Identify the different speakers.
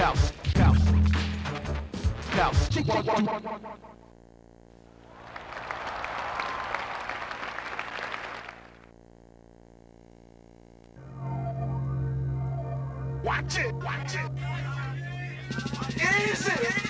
Speaker 1: house, house, house.
Speaker 2: Watch it, watch it. Easy.